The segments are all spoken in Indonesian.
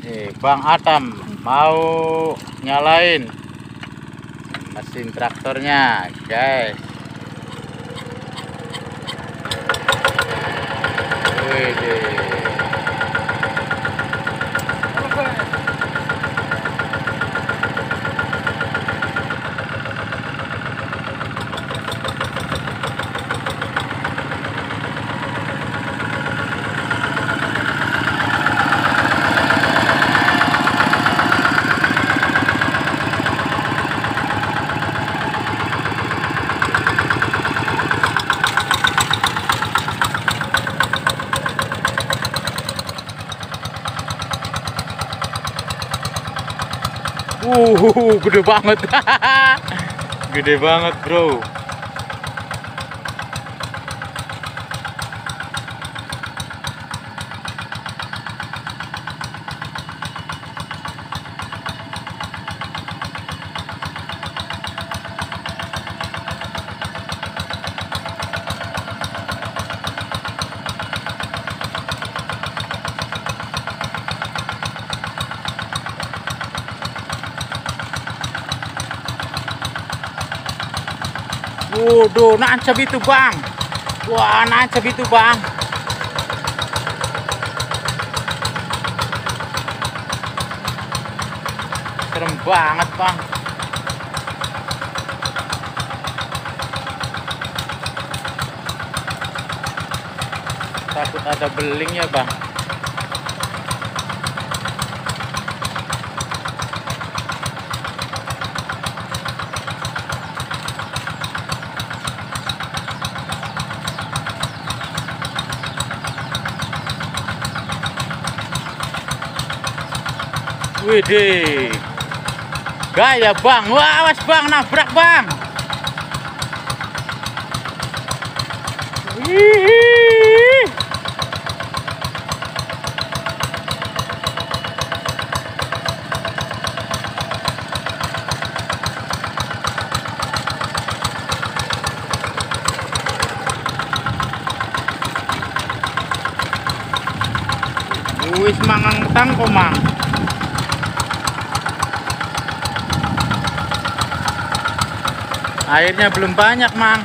Nih, Bang Atam mau nyalain mesin traktornya, guys. Wih, Uh, gede banget. gede banget, Bro. Waduh, nancap itu bang. Wah, nancap itu bang. Serem banget bang. Takut ada beling ya bang. Widih. Gaya bang. Wah, awas bang, nabrak bang. Wih. Wis mangang tang kok mang. Airnya belum banyak, Mang.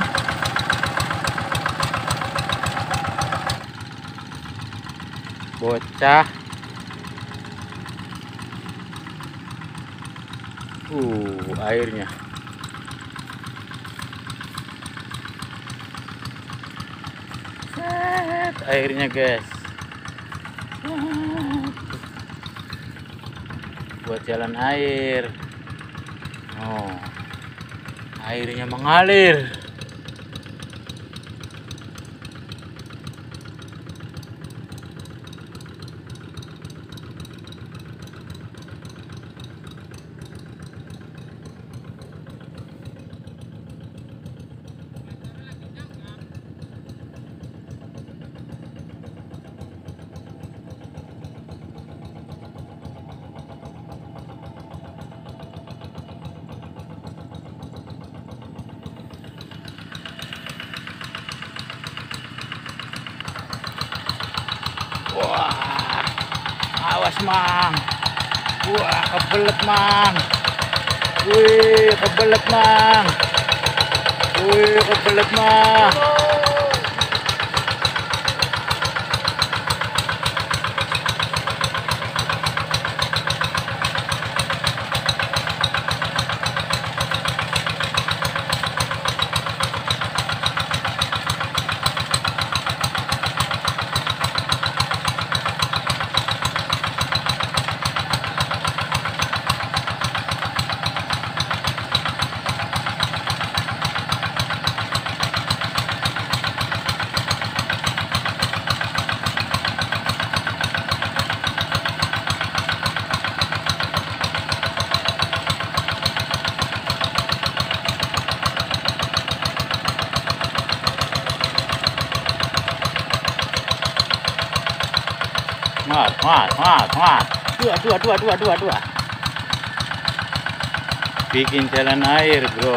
Bocah. Uh, airnya. Set, airnya, guys. Buat jalan air. Oh airnya mengalir Wah, awas mang. Wah, kebelet mang. Wih, kebelet mang. Wih, kebelet mang. าดาดพลาดพลาดดั่วดั่วดั่วดั่วดั่วดั่ว Speak in Telanair bro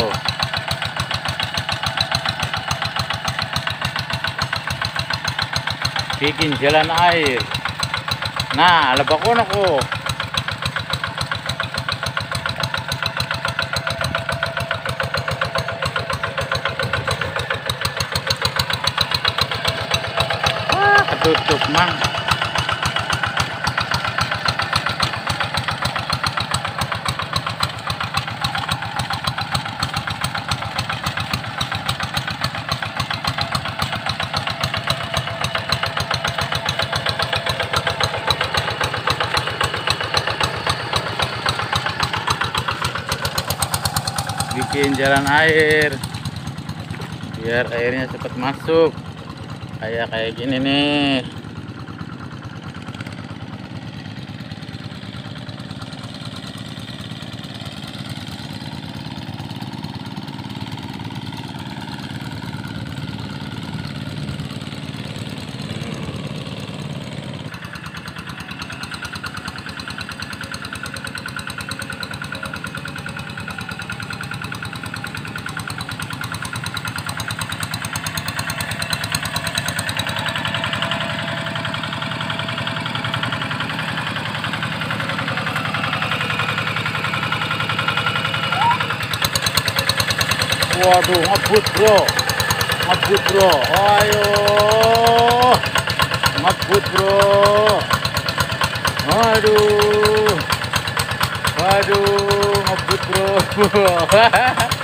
พี่กินเชลันไอร์น่าแล้บกว่านะโคตุ๊ดตุ๊ดมั้ง bikin jalan air. Biar airnya cepat masuk. Kayak kayak gini nih Waduh, ngebut bro, ngebut bro, ayo, ngebut bro, waduh, waduh, ngebut bro.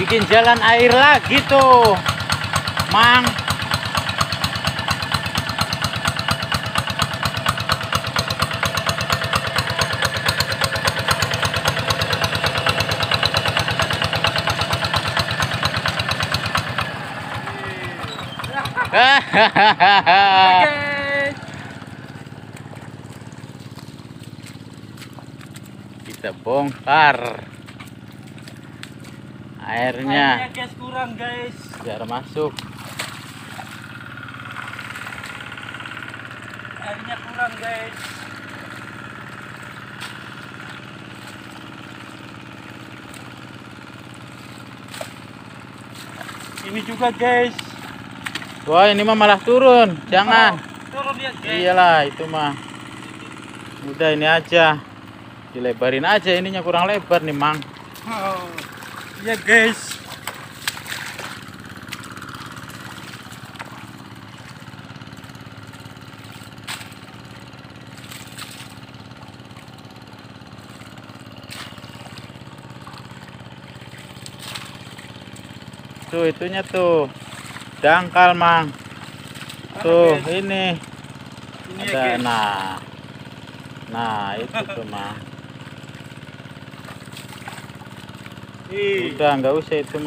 bikin jalan air lagi tuh. Mang. Kita bongkar airnya Airnya guys kurang guys. biar masuk Airnya kurang guys. Ini juga guys. wah ini mah malah turun jangan Oh, turun lihat guys. iyalah itu mah udah ini aja dilebarin aja ininya kurang lebar nih mang Oh, iya guys. tuh itunya tuh. Dangkal mang. Tuh ini. Ini ya ada nah. Nah itu tuh mang Ih, udah nggak usah itu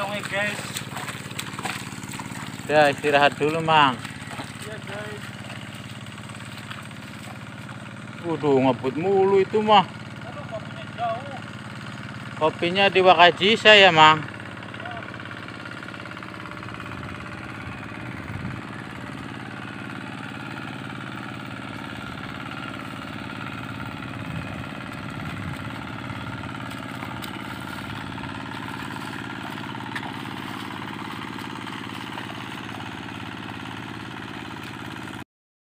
anak guys. udah istirahat dulu mang Iya guys. Waduh ngebut mulu itu mah Aduh, kopinya jauh. kopinya di Wakajisa ya mang